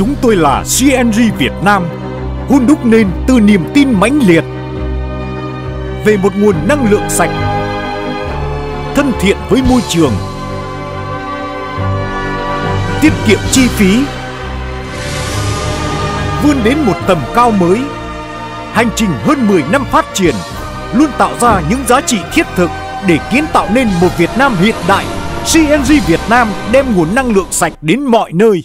Chúng tôi là CNG Việt Nam, hun đúc nên từ niềm tin mãnh liệt về một nguồn năng lượng sạch, thân thiện với môi trường, tiết kiệm chi phí, vươn đến một tầm cao mới. Hành trình hơn 10 năm phát triển luôn tạo ra những giá trị thiết thực để kiến tạo nên một Việt Nam hiện đại. CNG Việt Nam đem nguồn năng lượng sạch đến mọi nơi.